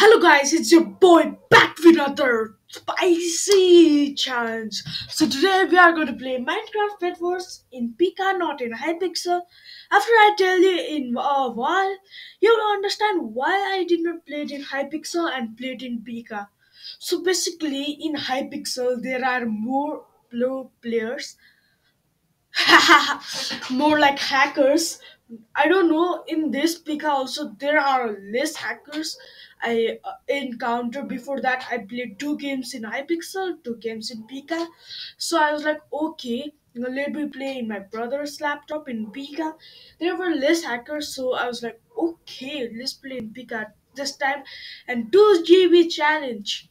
Hello guys, it's your boy back with another spicy challenge. So today we are going to play Minecraft Bed Wars in Pika, not in Hypixel. After I tell you in a while, you'll understand why I did not play it in Hypixel and play it in Pika. So basically, in Hypixel there are more pro players more like hackers i don't know in this pika also there are less hackers i uh, encountered before that i played two games in hypixel two games in pika. So i was like okay let me play in my brother's laptop in pika. There were less hackers so i was like okay let's play in pika this time. And 2 gb challenge.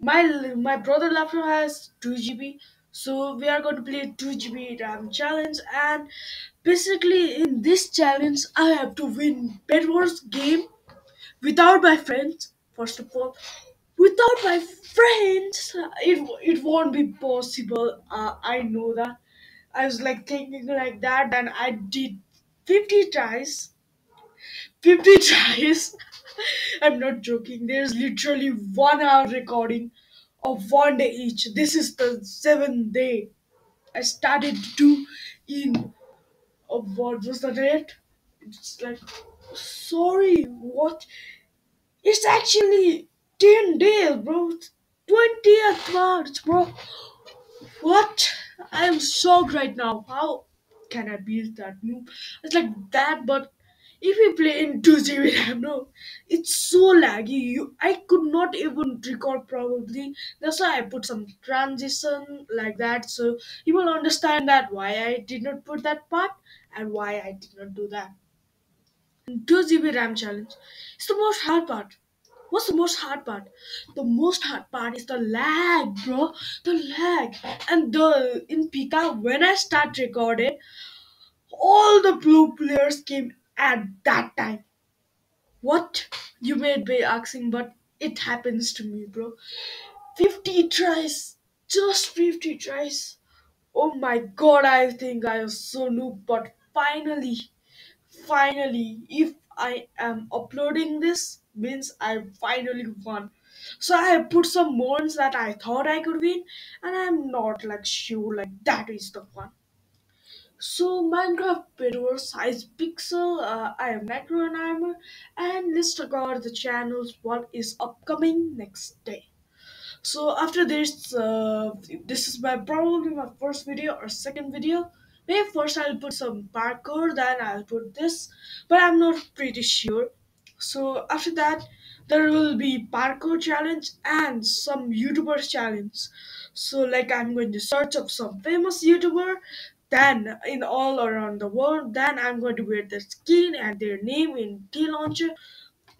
My my brother laptop has 2 GB, so we are going to play 2 GB RAM challenge. And basically, in this challenge, I have to win Bed Wars game without my friends. First of all, without my friends, it it won't be possible. Uh, I know that. I was like thinking like that, and I did 50 tries 50 tries. I'm not joking. There's literally one hour recording of one day each. This is the seventh day. I started to do in of what was the date? It's like sorry, what? It's actually 10 days, bro. 20th March, bro. What? I am shocked right now. How can I beat that noob? It's like that, but if we play in 2GB RAM, no, it's so laggy. You, I could not even record probably. That's why I put some transition like that, so you will understand that why I did not put that part and why I did not do that. 2GB RAM challenge. It's the most hard part. What's the most hard part? The most hard part is the lag, bro. The lag. And the in Pika, when I start recording, all the blue players came at that time. What? You may be asking, but it happens to me, bro. 50 tries. Just 50 tries. Oh my god, I think I was so noob, but finally, finally, if I am uploading this, means I finally won. So I have put some modes that I thought I could win, and I'm not like sure like that is the one. So Minecraft Bedwars size pixel, uh, I am Armor, and let's talk about the channels what is upcoming next day. So after this, uh, this is my probably my first video or second video. Maybe first I'll put some parkour, then I'll put this, but I'm not pretty sure. So after that, there will be parkour challenge and some YouTubers challenge. So like I'm going to search up some famous YouTuber, then in all around the world, then I'm going to wear the skin and their name in T launcher.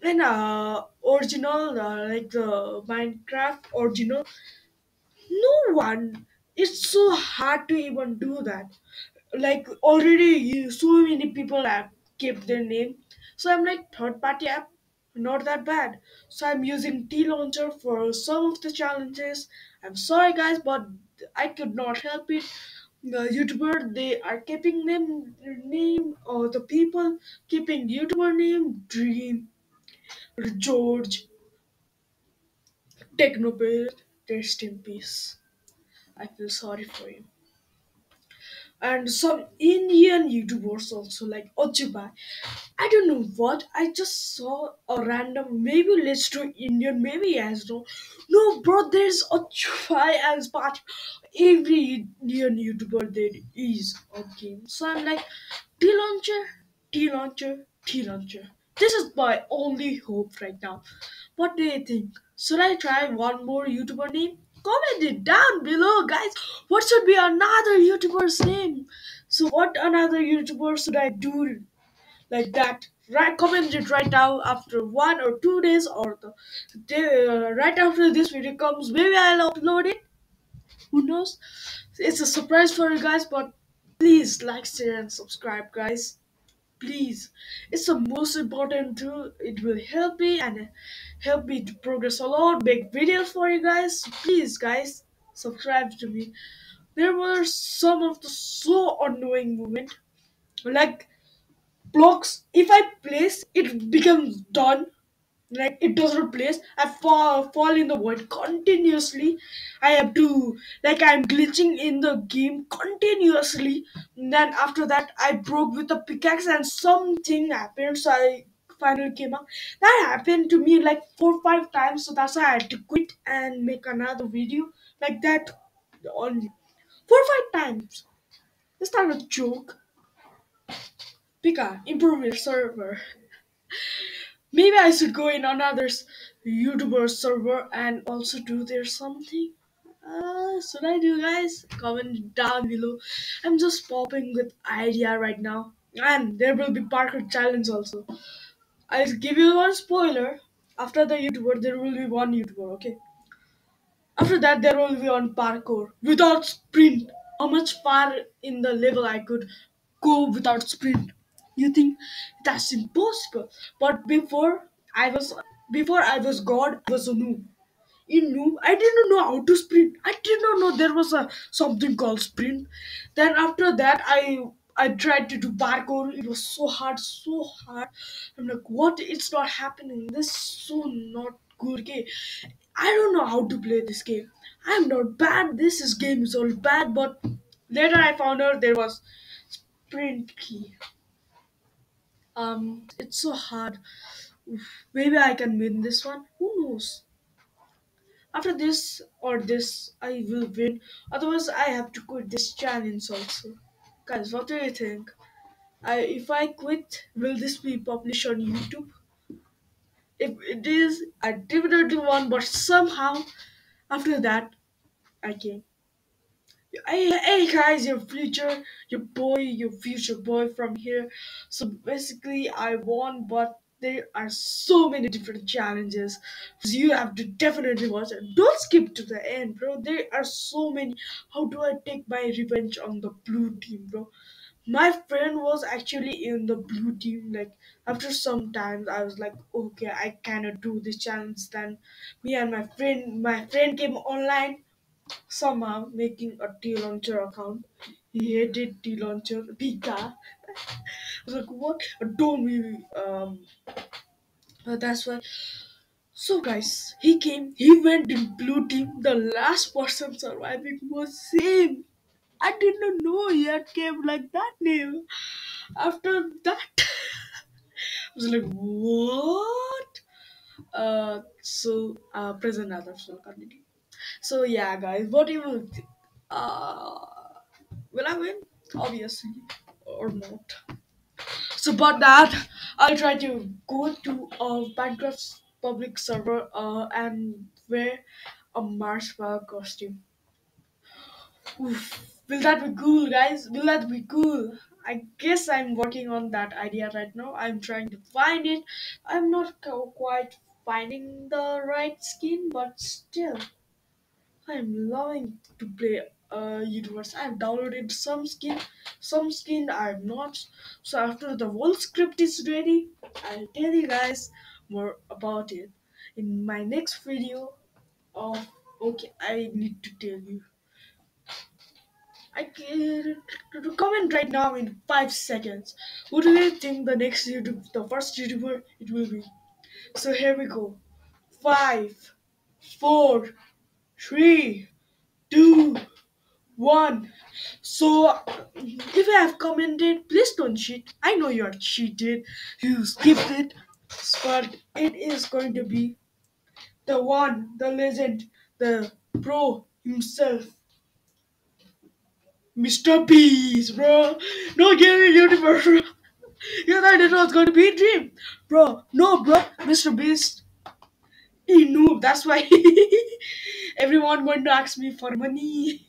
In uh, original uh, like the minecraft original. No one it's so hard to even do that. Like already so many people have kept their name. So i'm like third party app not that bad. So i'm using t launcher for some of the challenges. I'm sorry guys but i could not help it the youtuber they are keeping them name or the people keeping youtuber name dream george Technoblade, rest in peace. I feel sorry for you. And some Indian YouTubers also like Ojubai. I don't know what. I just saw a random. Maybe let's do Indian. Maybe as no. No, bro. There's Ojubai as part. Every Indian YouTuber there is a game. So I'm like, T launcher, T launcher, T launcher. This is my only hope right now. What do you think? Should I try one more YouTuber name? Comment it down below, guys. What should be another YouTuber's name? So, what another YouTuber should I do like that? Right, comment it right now after one or two days, or the day, uh, right after this video comes. Maybe I'll upload it. Who knows? It's a surprise for you guys, but please like, share, and subscribe, guys please it's the most important tool. It will help me and help me to progress a lot make videos for you guys. Please guys subscribe to me. There were some of the so annoying moment like blocks. If i place it becomes done like it doesn't place. I fall fall in the void continuously. I have to like i'm glitching in the game continuously. And then after that i broke with a pickaxe and something happened. So i finally came out. That happened to me like four or five times. So that's why i had to quit and make another video like that only. Four or five times. Is that a joke. Pika improve your server Maybe I should go in another YouTuber server and also do there something. Uh, should I do, guys? Comment down below. I'm just popping with idea right now, and there will be parkour challenge also. I'll give you one spoiler. After the YouTuber, there will be one YouTuber. Okay. After that, there will be on parkour without sprint. How much far in the level I could go without sprint? You think that's impossible? But before I was before I was God, I was a noob. In noob, I didn't know how to sprint. I did not know there was a something called sprint. Then after that, I I tried to do parkour. It was so hard, so hard. I'm like, what? It's not happening. This is so not good. game. I don't know how to play this game. I'm not bad. This is game is all bad. But later I found out there was sprint key. Um, it's so hard. Maybe I can win this one. Who knows? After this or this, I will win. Otherwise, I have to quit this challenge also. Guys, what do you think? I, if I quit, will this be published on YouTube? If it is, I definitely won. But somehow, after that, I came. Hey, hey guys, your future, your boy, your future boy from here. So basically, I won, but there are so many different challenges. So you have to definitely watch it. Don't skip to the end, bro. There are so many. How do I take my revenge on the blue team, bro? My friend was actually in the blue team. Like after some time, I was like, okay, I cannot do this challenge. Then me and my friend, my friend came online somehow making a T-Launcher account. He hated T-Launcher. Pika. I was like, what? Don't we? Um, uh, that's why. So guys, he came. He went in blue team. The last person surviving was him. I did not know he had came like that name. After that, I was like, what? Uh, so uh, present others will continue. So yeah, guys, what do you think? Uh, will I win? Obviously, or not. So, but that I'll try to go to a Minecraft public server uh, and wear a marshmallow costume. Oof. Will that be cool, guys? Will that be cool? I guess I'm working on that idea right now. I'm trying to find it. I'm not quite finding the right skin, but still. I'm loving to play uh, universe. I've downloaded some skin, some skin I've not. So after the whole script is ready, I'll tell you guys more about it in my next video. Oh, okay, I need to tell you. I can comment right now in five seconds. Who do you think the next YouTube, the first YouTuber it will be? So here we go. Five, four, three, two, One. So, if you have commented, please don't cheat. I know you are cheated. You skipped it. But it is going to be the one, the legend, the pro himself. Mr. Beast, bro. No gaming YouTuber, bro. You thought it was going to be a dream. Bro, no, bro. Mr. Beast, he knew. That's why everyone going to ask me for money.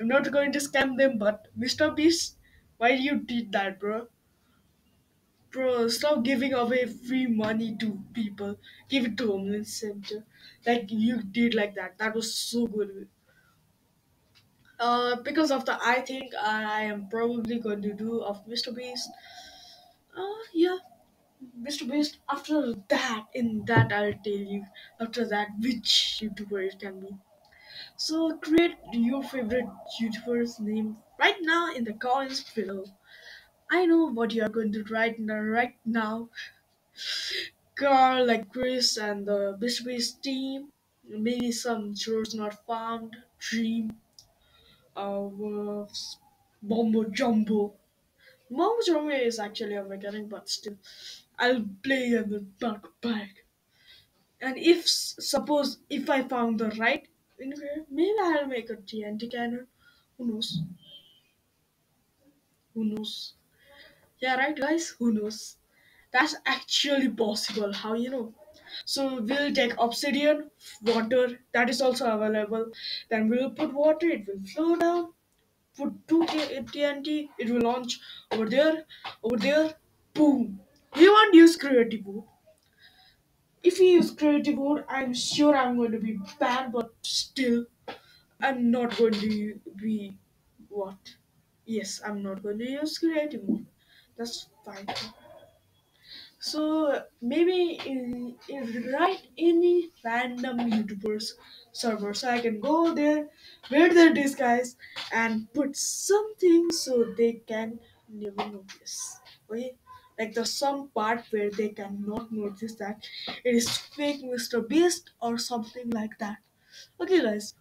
I'm not going to scam them, but Mr. Beast, why you did that, bro? Bro, stop giving away free money to people. Give it to homeless center, like you did like that. That was so good. Uh, because of the, I think I am probably going to do of Mr. Beast. Uh, yeah, Mr. Beast. After that, in that I'll tell you. After that, which YouTuber it can be. So create your favorite YouTuber's name right now in the comments below. I know what you are going to write now, right now. Carl, like Chris, and the Beast Beast team. Maybe some GeorgeNotFound. Dream. Uh, Mumbo Jumbo. Mumbo Jumbo is actually a mechanic, but still, I'll play in the backpack. And if suppose if I found the right ingredient, maybe I'll make a TNT cannon. Who knows? Who knows? Yeah, right, guys. Who knows? That's actually possible. How you know? So we'll take obsidian, water. That is also available. Then we'll put water. It will flow down. Put two TNT. It will launch over there. Over there. Boom. We won't use creative mode. If we use creative mode, I'm sure I'm going to be banned, but still I'm not going to be what? Yes, I'm not going to use creative mode. That's fine. So maybe in, in write any random YouTubers server so I can go there, wear their disguise, and put something so they can never notice. Okay, like the some part where they cannot notice that it is fake Mr. Beast or something like that. Okay, guys.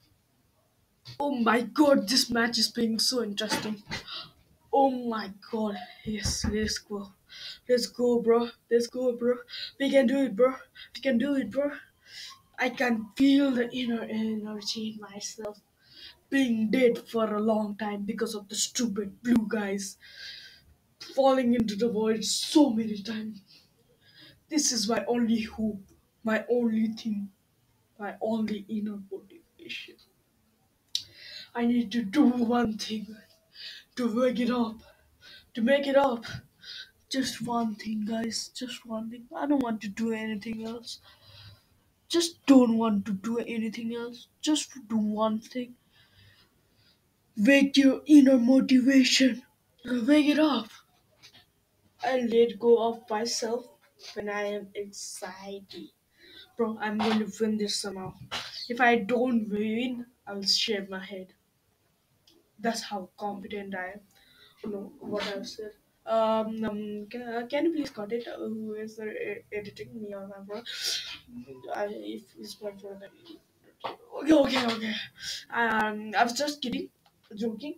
Oh my god, this match is being so interesting. Oh my god. Yes, let's go. Let's go, bro. Let's go, bro. We can do it, bro. We can do it, bro. I can feel the inner energy in myself being dead for a long time because of the stupid blue guys falling into the void so many times. This is my only hope, my only thing, my only inner motivation. I need to do one thing to wake it up, to make it up. Just one thing, guys. Just one thing. I don't want to do anything else. Just don't want to do anything else. Just do one thing. Wake your inner motivation. Wake it up. I let go of myself when I am excited. Bro, I'm going to win this somehow. If I don't win, I'll shave my head. That's how confident I am. Know what I've said. Um, um can, uh, can you please cut it? Uh, who is e- editing me or my bro? I, if it's my phone, then okay, okay, okay. Um, I was just kidding, joking.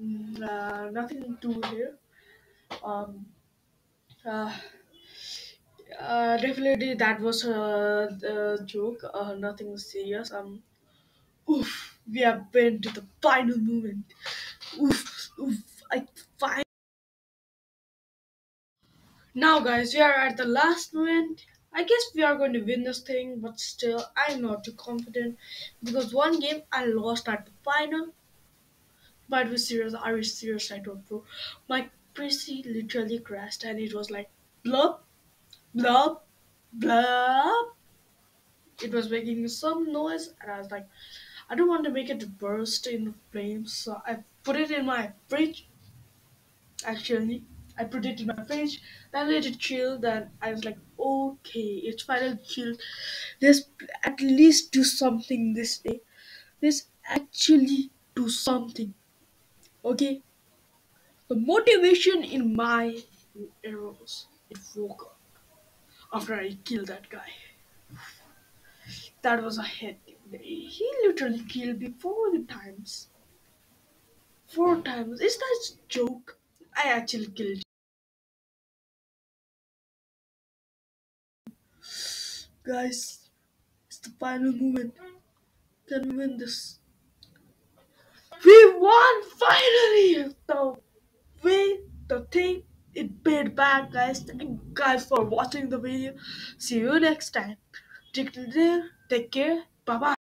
Mm, uh, nothing to here. Um, uh, uh, definitely that was a, joke. Uh, nothing serious. Um, oof, we have been to the final moment. Oof, oof. I find now, guys, we are at the last moment. I guess we are going to win this thing, but still, I'm not too confident because one game I lost at the final. But with serious, are you serious? I don't know. My PC literally crashed and it was like blub, blub, blub. It was making some noise, and I was like, I don't want to make it burst in flames, so I put it in my fridge. Actually, I put it in my fridge, then let it chill. Then I was like, okay, it's finally chilled. Let's at least do something this day. Let's actually do something. Okay, the motivation in my arrows it woke up after I killed that guy. That was a day. He literally killed me four times. Four times. Is that a joke? I actually killed. Guys, it's the final moment. Can we win this? We won finally! The way, the thing, it paid back, guys. Thank you guys for watching the video. See you next time. Take care. Take care. Bye bye.